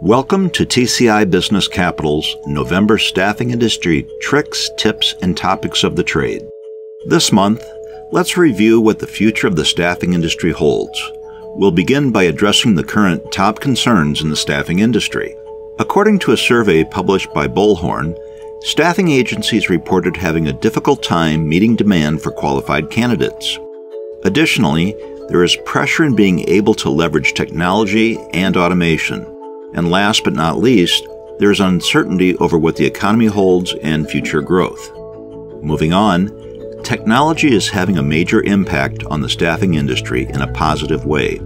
Welcome to TCI Business Capital's November Staffing Industry Tricks, Tips, and Topics of the Trade. This month, let's review what the future of the staffing industry holds. We'll begin by addressing the current top concerns in the staffing industry. According to a survey published by Bullhorn, staffing agencies reported having a difficult time meeting demand for qualified candidates. Additionally, there is pressure in being able to leverage technology and automation. And last but not least, there is uncertainty over what the economy holds and future growth. Moving on, technology is having a major impact on the staffing industry in a positive way.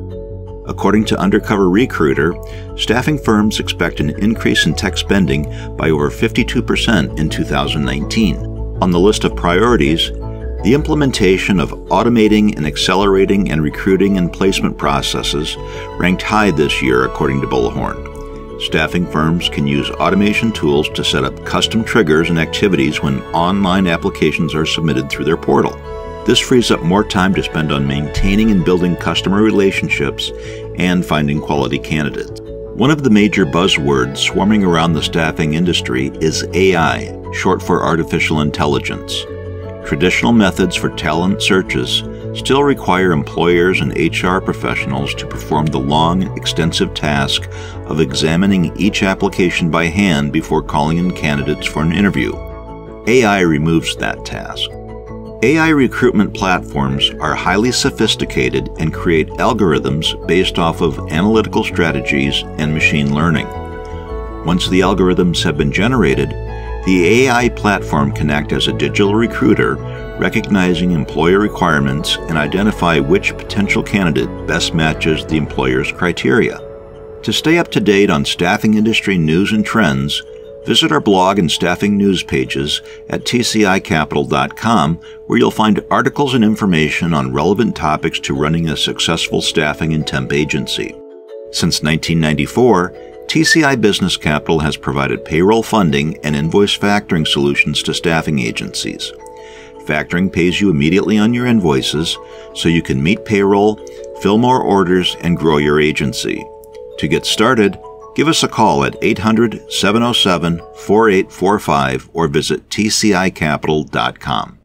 According to Undercover Recruiter, staffing firms expect an increase in tech spending by over 52% in 2019. On the list of priorities, the implementation of automating and accelerating and recruiting and placement processes ranked high this year, according to Bullhorn. Staffing firms can use automation tools to set up custom triggers and activities when online applications are submitted through their portal. This frees up more time to spend on maintaining and building customer relationships and finding quality candidates. One of the major buzzwords swarming around the staffing industry is AI, short for artificial intelligence. Traditional methods for talent searches still require employers and HR professionals to perform the long, extensive task of examining each application by hand before calling in candidates for an interview. AI removes that task. AI recruitment platforms are highly sophisticated and create algorithms based off of analytical strategies and machine learning. Once the algorithms have been generated, the AI platform can act as a digital recruiter, recognizing employer requirements and identify which potential candidate best matches the employer's criteria. To stay up to date on staffing industry news and trends, visit our blog and staffing news pages at tcicapital.com, where you'll find articles and information on relevant topics to running a successful staffing and temp agency. Since 1994, TCI Business Capital has provided payroll funding and invoice factoring solutions to staffing agencies. Factoring pays you immediately on your invoices so you can meet payroll, fill more orders, and grow your agency. To get started, give us a call at 800 707 4845 or visit tcicapital.com.